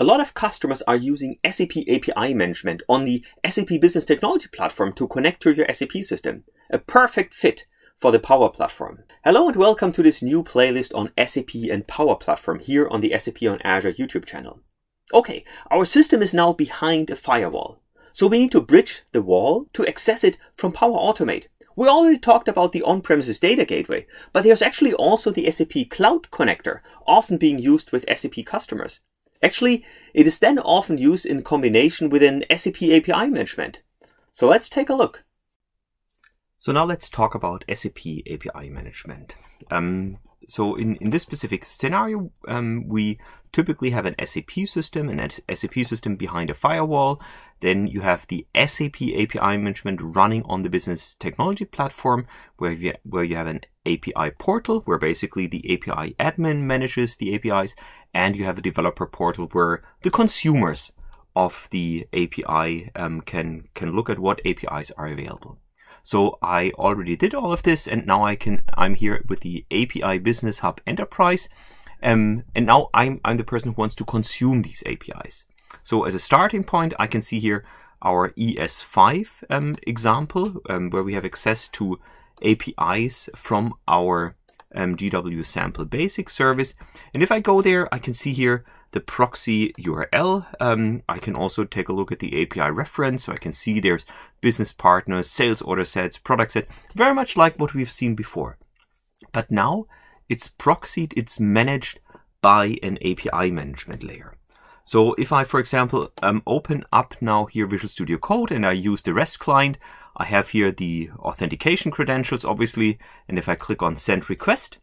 A lot of customers are using SAP API management on the SAP Business Technology Platform to connect to your SAP system. A perfect fit for the Power Platform. Hello and welcome to this new playlist on SAP and Power Platform here on the SAP on Azure YouTube channel. Okay, our system is now behind a firewall. So we need to bridge the wall to access it from Power Automate. We already talked about the on-premises data gateway, but there's actually also the SAP Cloud Connector, often being used with SAP customers. Actually, it is then often used in combination with an SAP API management. So let's take a look. So now let's talk about SAP API management. Um, so in, in this specific scenario, um, we typically have an SAP system, and an SAP system behind a firewall. Then you have the SAP API management running on the business technology platform where you, where you have an API portal where basically the API admin manages the APIs and you have a developer portal where the consumers of the API um, can, can look at what APIs are available. So I already did all of this and now I can, I'm here with the API Business Hub Enterprise. Um, and now I'm, I'm the person who wants to consume these APIs. So as a starting point, I can see here our ES5 um, example um, where we have access to APIs from our um, GW sample basic service. And if I go there, I can see here the proxy URL. Um, I can also take a look at the API reference. So I can see there's business partners, sales order sets, product set, very much like what we've seen before. But now it's proxied, it's managed by an API management layer. So if I, for example, um, open up now here Visual Studio Code and I use the REST client, I have here the authentication credentials, obviously. And if I click on send request,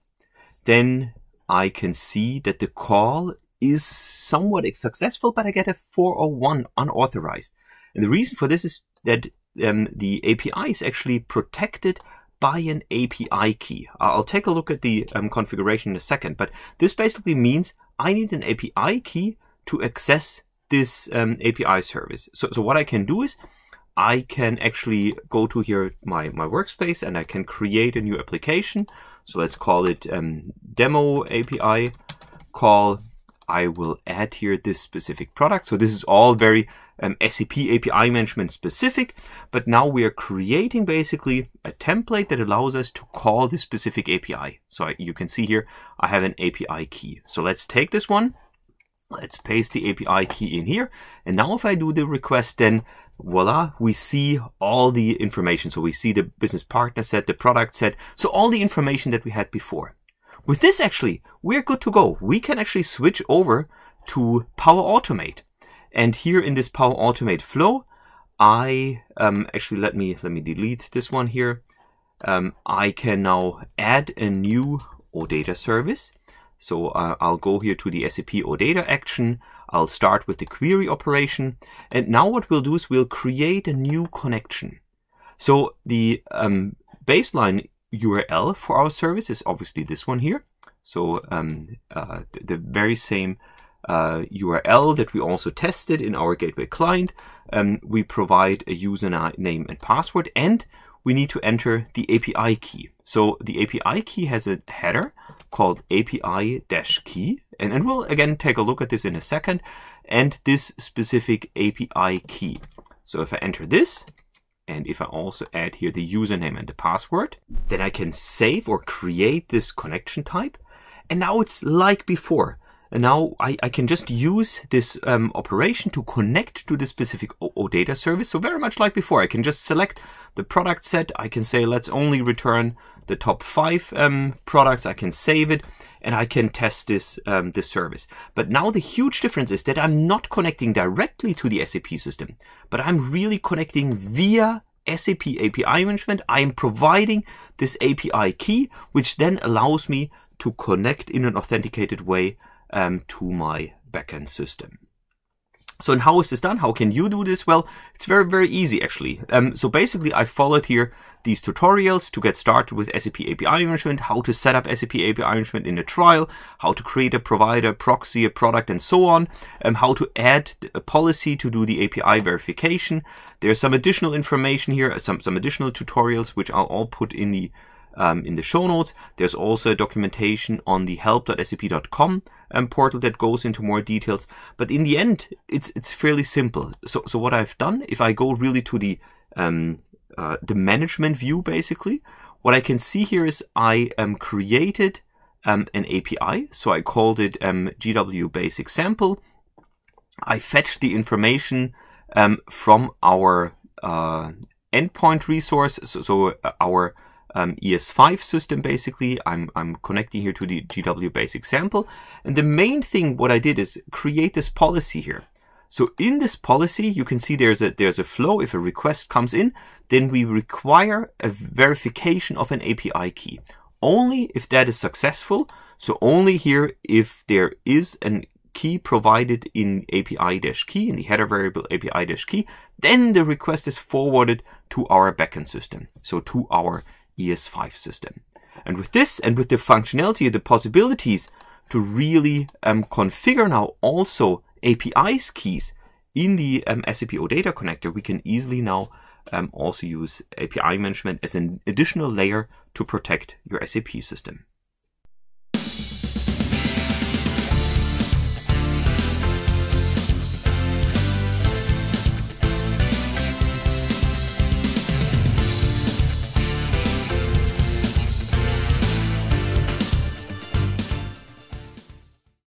then I can see that the call is somewhat successful, but I get a 401 unauthorized. And the reason for this is that um, the API is actually protected by an API key. I'll take a look at the um, configuration in a second, but this basically means I need an API key to access this um, API service. So, so what I can do is I can actually go to here my, my workspace and I can create a new application. So let's call it um, demo API call I will add here this specific product. So this is all very um, SAP API management specific, but now we are creating basically a template that allows us to call this specific API. So you can see here, I have an API key. So let's take this one. Let's paste the API key in here. And now if I do the request, then voila, we see all the information. So we see the business partner set, the product set. So all the information that we had before. With this, actually, we're good to go. We can actually switch over to Power Automate. And here in this Power Automate flow, I um, actually let me let me delete this one here. Um, I can now add a new OData service. So uh, I'll go here to the SAP OData action. I'll start with the query operation. And now what we'll do is we'll create a new connection. So the um, baseline URL for our service is obviously this one here. So um, uh, the, the, very same uh, URL that we also tested in our gateway client. Um, we provide a username and password, and we need to enter the API key. So the API key has a header called API-key, and, and we'll again take a look at this in a second, and this specific API key. So if I enter this, and if I also add here the username and the password, then I can save or create this connection type. And now it's like before. And now I, I can just use this um, operation to connect to the specific OData service. So very much like before, I can just select the product set. I can say, let's only return the top five um, products. I can save it and I can test this, um, this service. But now the huge difference is that I'm not connecting directly to the SAP system, but I'm really connecting via SAP API management. I am providing this API key, which then allows me to connect in an authenticated way um, to my backend system. So and how is this done? How can you do this? Well, it's very, very easy actually. Um, so basically I followed here these tutorials to get started with SAP API management, how to set up SAP API management in a trial, how to create a provider, proxy, a product, and so on, um, how to add a policy to do the API verification. There's some additional information here, some, some additional tutorials, which I'll all put in the um, in the show notes. There's also a documentation on the help.sap.com um, portal that goes into more details. But in the end, it's it's fairly simple. So so what I've done, if I go really to the um, uh, the management view, basically, what I can see here is I um, created um, an API. So I called it um, GW Basic Sample. I fetched the information um, from our uh, endpoint resource, so, so uh, our um, ES5 system basically. I'm, I'm connecting here to the GW basic sample. And the main thing what I did is create this policy here. So in this policy, you can see there's a, there's a flow. If a request comes in, then we require a verification of an API key. Only if that is successful. So only here if there is an key provided in API-key, in the header variable API-key, then the request is forwarded to our backend system, so to our ES5 system. And with this and with the functionality, the possibilities to really um, configure now also APIs keys in the um, SAP OData connector, we can easily now um, also use API management as an additional layer to protect your SAP system.